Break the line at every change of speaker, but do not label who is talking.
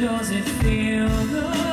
Does it feel good?